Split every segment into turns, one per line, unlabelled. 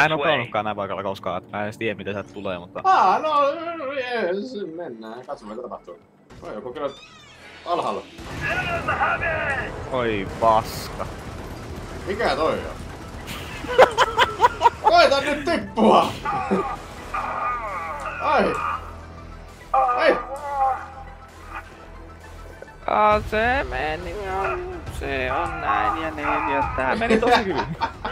mä en oo pelannutkaan näin paikalla koskaan, että mä en edes tiedä mitä sieltä tulee, mutta...
Ah, no, jees, mennään. Katsomaan mitä tapahtuu. Oi, joku kyllä alhaalla.
Oi paska.
Mikä toi on? Koita nyt tippua! Ai! Ai!
Ah, se meni, on, se on näin ja niin ja tää meni tosi hyvin.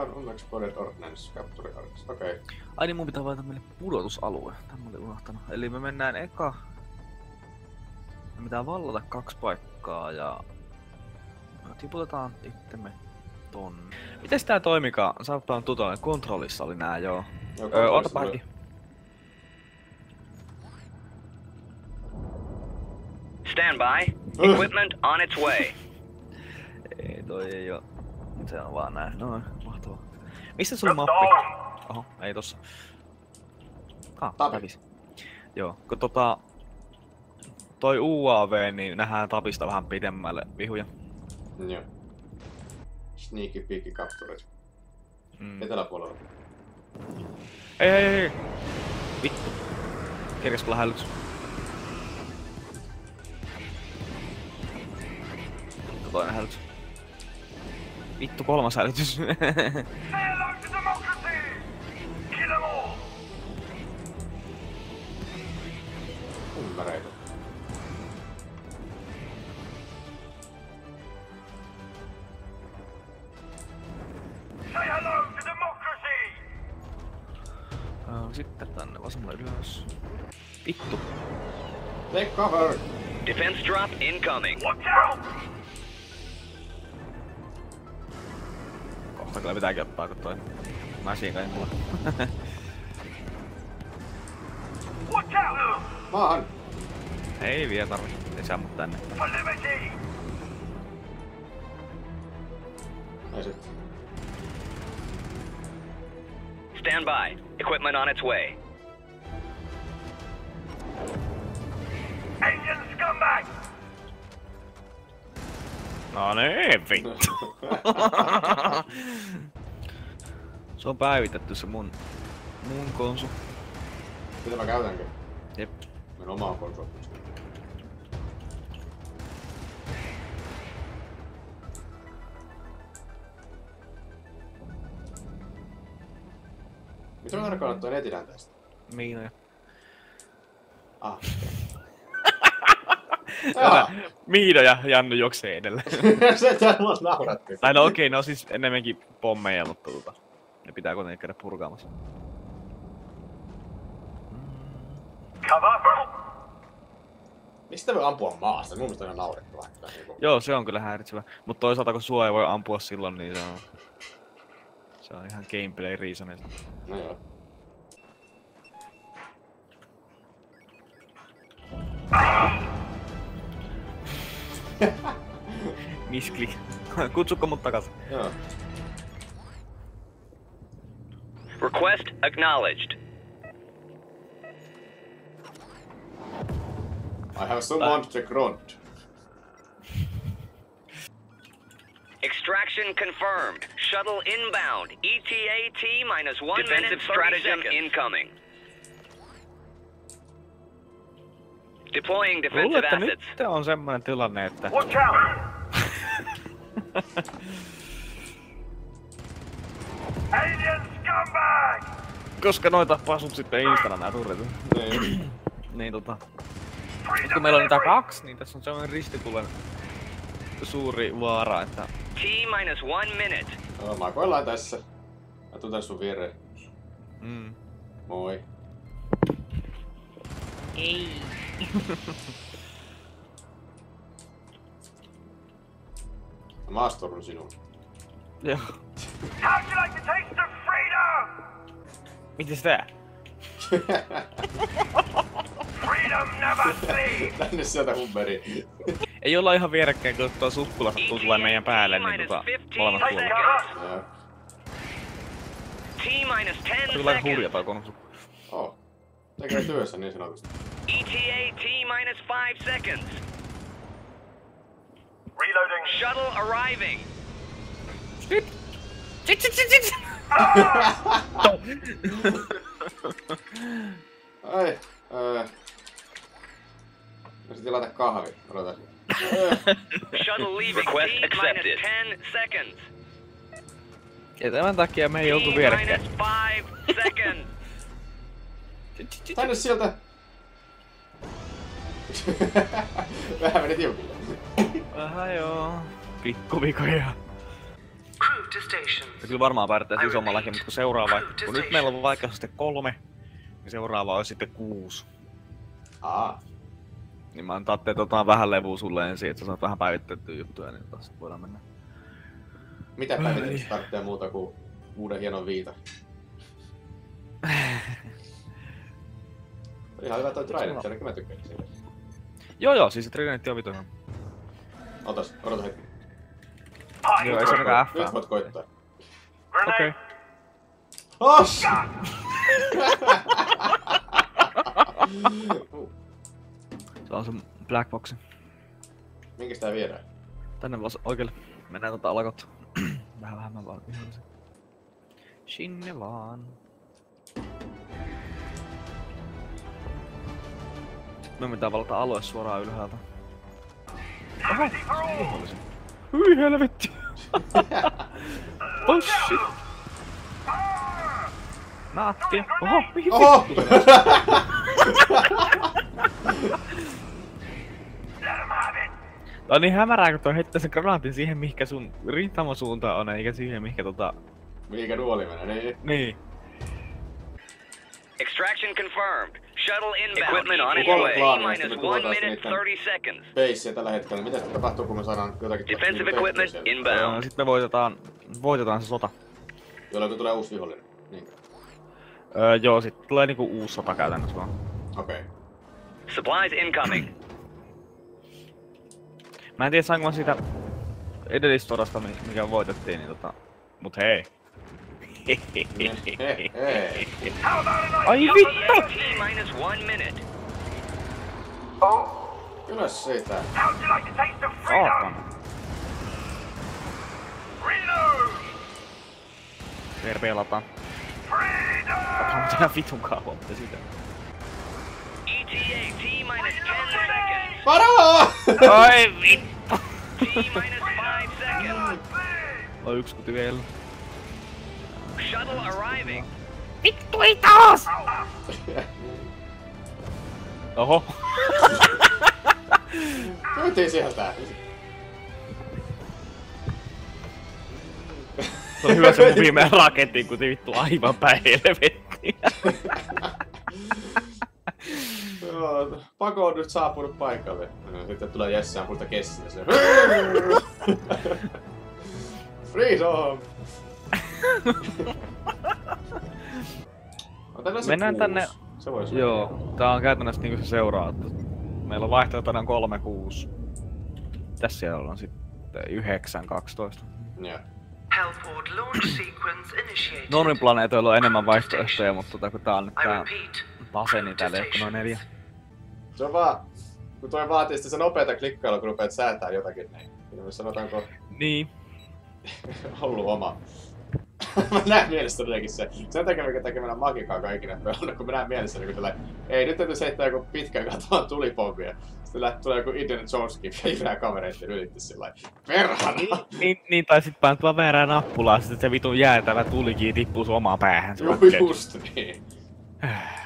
Disarm unexploded ordnance, capture ordnance. Okei. Okay.
Ai niin mun pitää valita meille pudotusalue. Tämä olin unohtanut. Eli me mennään eka... Me pitää vallata kaksi paikkaa ja... Me tiputetaan itsemme tonne. Mites tää toimikaan? Sä oot tutonen. Kontrollissa oli nää joo.
Joo,
Öö, ota hetki.
Stand by.
Ugh.
Equipment on its way.
Ei toi ei oo. Se on vaan näin. Noin. Missä sun mappi? Oho, ei tossa. Ah, kävis. Joo, kun tota... Toi UAV, niin nähdään tapista vähän pidemmälle vihuja.
Joo. Sneaky peaky captured.
Mm.
Eteläpuolella.
Ei, ei, ei. Vittu. Kerkesko hälytys? Vittu toinen hälytys. Vittu kolmas hälytys.
Ymmärreitä.
Äh, Sitten tänne vasemmalle ylös. Vittu.
Take cover!
Defense drop incoming.
Kohta kyllä pitääkin ottaa, kun toi machine kai mulla.
Maahan!
Ei vielä tarvi. Ei saa mut tänne.
Ai sit.
Stand by. Equipment on its way.
No niin, vittu. se on päivitetty se mun, mun konsu.
Mitä mä käytänkö?
Jep.
Minun omaa konsolia. Mitä tarkoitan tuon etilän tästä?
Miinoja.
Ah. Jaa,
Miinoja Jannu juoksee edellä.
se täällä nauratti.
tai no okei, ne on siis enemmänkin pommeja, mutta tota, ne pitää kuitenkin käydä purkaamassa.
Mistä voi ampua maasta? Mun mielestä on naurettavaa.
Joo, se on kyllä häiritsevä. Mutta toisaalta kun sua ei voi ampua silloin, niin se on... Se on ihan gameplay reasonista.
No joo.
Misklik. Kutsukko mut takas?
Joo.
Request acknowledged.
I have summoned the grunt.
Extraction confirmed. Shuttle inbound. ETA T minus one minute stratagem incoming. Deploying defensive
että
assets.
nyt on semmonen tilanne, että...
Watch out! Alien scumbag!
Koska noita tappaa sut sitten instana nää turretit.
Niin.
Niin tota... Nyt kun meillä on niitä kaksi, niin tässä on semmonen ristitulen suuri vaara, että...
T minus one minute.
Joo, mä koillaan tässä. Mä tuun tän sun viereen.
Mm.
Moi.
Ei.
Mä astorun sinun.
Joo.
How'd you like the taste of freedom?
Mites tää?
Freedom never sleeps!
Tänne sieltä hummeri.
Ei olla ihan vierekkäin, kun tuo sukkula sattuu tulee meidän päälle, niin tota... Molemmat kuolee.
Joo.
T minus 10
Kyllä aika hurja toi Konosu.
Oh. Tekee työssä niin sanotusti.
ETA T minus 5 seconds.
Reloading.
Shuttle arriving.
Ai, öö... Voisin tilata kahvi. Odotas.
Shuttle leaving
Request
T minus
accepted.
10 seconds.
Ja tämän takia me ei oltu vierekkäin.
minus 5 seconds.
Tänne sieltä! Vähän meni tiukille.
Vähän joo. Pikkuvikoja. Ja kyllä varmaan pärjätään isommallakin, mutta kun seuraava, kun nyt meillä on vaikka sitten kolme, niin seuraava on sitten kuusi.
Aa.
Niin mä antaa teet otetaan vähän levua sulle ensin, että sä saat vähän päivitettyä juttuja, niin taas voidaan mennä.
Mitä päivitystä tarvitsee muuta kuin uuden hienon viita? Ihan hyvä toi Trident, ainakin mä tykkään siitä.
Joo joo, siis se Tridentti on vitoinen.
Otas, odota hetki.
Joo, ei se ainakaan F.
Nyt voit koittaa.
Okei. Okay.
Osh!
Se on se Black Box.
Minkäs tää viedään?
Tänne vaan oikealle. Mennään tota alakot. vähän vähemmän vaan vihollisia. Sinne vaan. Me pitää valata alue suoraan ylhäältä. Oho! Vihollisia. Hyi helvetti! oh shit! Naatti! Oho! Mihin
Oho!
Tää on niin hämärää, kun toi heittää sen granaatin siihen, mihinkä sun rintamasuunta on, eikä siihen, mihinkä tota...
Mihinkä nuoli menee, niin.
Niin.
Extraction confirmed. Shuttle inbound.
Equipment on its
way.
Minus
Me
1
kuvataan
minute
niitten
30 seconds.
Beissiä tällä hetkellä. Mitä sitten tapahtuu, kun me saadaan jotakin...
Defensive equipment inbound.
Sitten me voitetaan, voitetaan se sota.
Jolloin tulee uusi vihollinen. Niinkö?
Öö, joo, sit tulee niinku uusi sota käytännössä vaan.
Okei.
Supplies incoming.
Mä en tiedä saanko mä siitä sodasta, mi- mikä voitettiin, niin tota... Mut hei. Ai vittu!
ETA T minus 1 minute.
Ylös siitä.
How'd you like to taste of freedom?
Saatan.
Reload.
Verpelataan.
Freedom.
Otan tää vitun kauan, sitä.
ETA T minus 10 seconds.
Varaa!
Ai vittu!
T minus 5 seconds.
On yksi kuti vielä.
Shuttle arriving.
Vittu ei taas! Oho.
Tultiin sieltä.
Se oli hyvä se mun viimeinen raketti, kun se vittu aivan päin helvettiin.
Joo, Pako on nyt saapunut paikalle. No, Sitten tulee Jesse ampulta kessiä se. Otetaan se
Mennään
kuusi.
tänne-
Se voisi
Joo, tää on käytännössä niinku se seuraa. Meillä on vaihtoehtona 3, 6. Tässä siellä on sitten 9, 12.
Joo.
Launch sequence initiated.
Normiplaneetoilla on enemmän vaihtoehtoja, mutta tota, kun tää on nyt
I
tää
repeat.
base, niin täällä ei ole noin neljä.
Se on vaan, kun toi vaatii sitten se nopeata klikkailua, kun rupeat säätää jotakin, niin niin sanotaanko
Niin.
ollut oma. mä näen mielessä todellakin se. Sen takia, minkä takia mä en magikaa kaikille pelannut, kun mä näen mielessä niin tällä, ei nyt täytyy heittää joku pitkä katoan tulipommia. Sitten tulee joku Indiana Joneskin ja jyrää kavereiden ylitti sillä lailla. Perhana!
Niin, niin tai sit painat vaan väärää nappulaa, sit se vitun jäätävä tulikin tippuu sun omaan päähän.
Joo, just niin.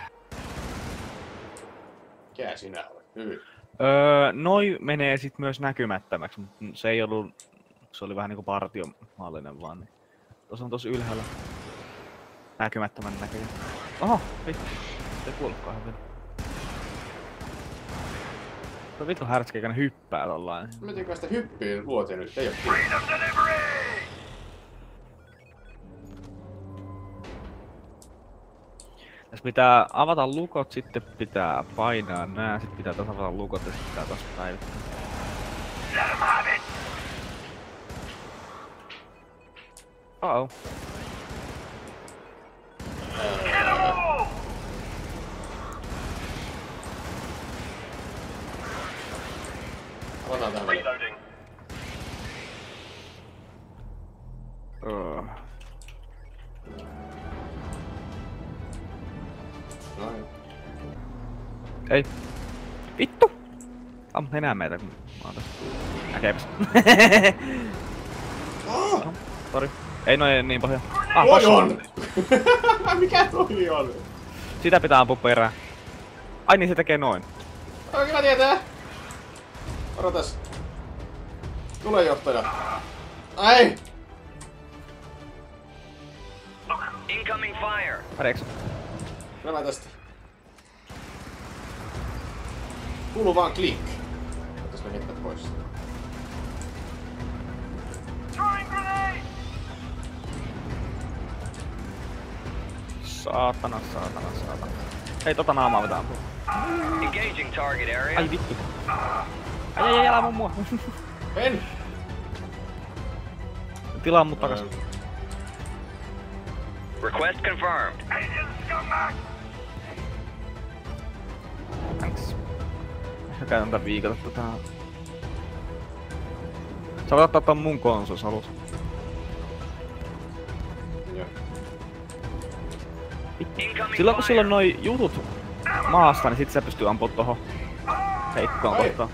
Mikä sinä olet? Hyvin.
Öö, noi menee sit myös näkymättömäksi, mutta se ei ollut, se oli vähän niinku partiomallinen vaan. Niin. Tuossa on tossa ylhäällä näkymättömän näköjä. Oho, vittu. Se ei kuollutkaan vielä. Tuo vittu härskeikäinen hyppää tollain.
Mä tykkään sitä hyppyyn vuoteen nyt, ei oo kiinni.
Freedom delivery.
Tässä pitää avata lukot, sitten pitää painaa nää, sitten pitää taas avata lukot ja sitten pitää taas päivittää.
Uh
oh.
Oh
Ei. Vittu! Am, ei näe meitä kun mä oon tässä. Näkeepäs.
No, oh!
Sori. Ei no ei niin pahoja. Ah,
Oi on! Mikä toi on?
Sitä pitää ampua perään. Ai niin se tekee noin.
Oi kyllä tietää! Odotas. Tule johtaja. Ai!
Incoming fire.
Pareeks?
Nämä tästä. Kuuluu vaan klik. Otas ne hetket pois.
Throwing grenade.
Saatana, saatana, saatana. Ei tota naamaa pitää ampua.
Engaging target area.
Ai vittu. Ai ai ai, älä mua.
En!
Tilaa mut takas.
Request confirmed.
Thanks. Mä käytän tän viikata tota... Sä voit ottaa tän mun konsos halus. Silloin kun on noi jutut maasta, niin sit se pystyy ampua tohon heikkoon kohtaan.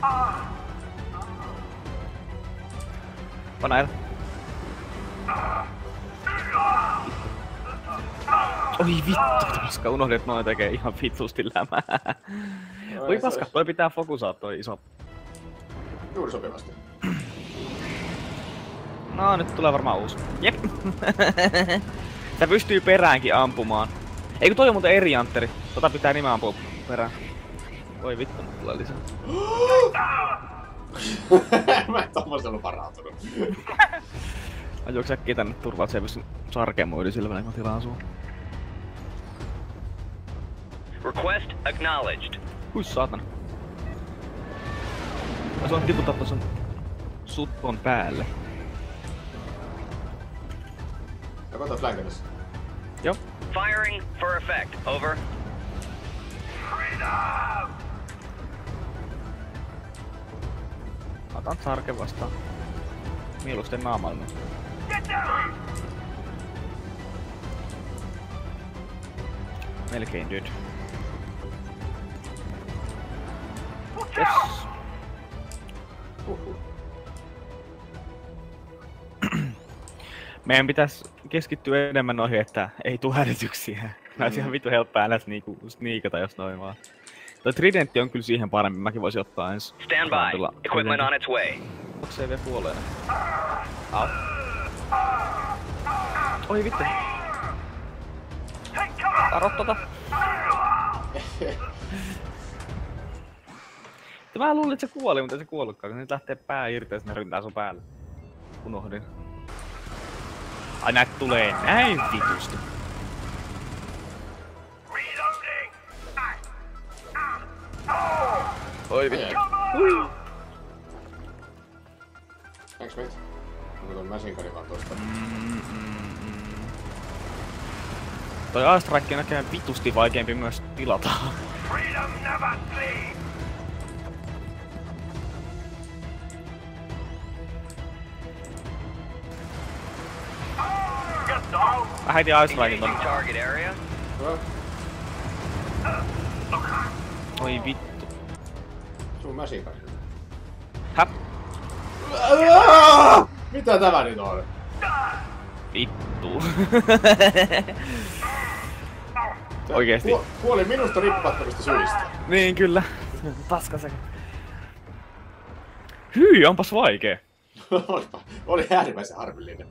Pana näillä. Oi vittu, paska, unohdin, että noin tekee ihan vittusti lämää. Oi
se-
paska, toi pitää fokusaa toi iso.
Juuri sopivasti.
No nyt tulee varmaan uusi. Jep. Tää pystyy peräänkin ampumaan. Eikö toi on muuten eri antteri? Tota pitää nimen ampua perään. Voi vittu, nyt tulee lisää.
Mä en tommosella ollut varautunut.
Ajoiko äkkiä tänne turvaan, että se ei pysty sarkeamaan yli sillä välin, kun tilaa sua?
Request acknowledged.
Hui saatana. Mä saan tiputtaa tuossa sutton päälle.
Ja koita flankatessa.
Joo.
Firing for effect. Over.
Freedom.
Mä otan sarke vastaan. Mieluusti naamalla.
Get down.
Melkein nyt.
Watch
Yes.
out.
Huhhuh.
Meidän pitäis keskittyä enemmän noihin, että ei tuu häirityksiä. Mä mm. ihan vittu helppo ns niinku sniikata jos noin vaan. Toi tridentti on kyllä siihen paremmin, mäkin voisin ottaa ens.
Stand by. Equipment on its way.
Onko se vielä kuolleena? Au. Oi vittu,
Take cover.
aro tota. Mä luulin, että se kuoli, mutta ei se kuollutkaan, kun nyt lähtee pää irti ja sinne ryntää sun päälle. Unohdin. Ai näet tulee näin vitusti. Oi vittu.
Thanks mate. Onko ton mäsinkari vaan tosta?
Toi Astrike on näköjään vitusti vaikeampi myös tilata.
Freedom never sleeps.
Ton.
target area.
Hyvä.
Oi vittu.
Sun mäsinkari.
Häp.
Mitä tämä nyt on?
Vittu. Oikeesti.
kuo- Kuoli minusta riippumattomista syistä.
niin kyllä. Paska se. Hyi, onpas vaikee.
Oli äärimmäisen harmillinen.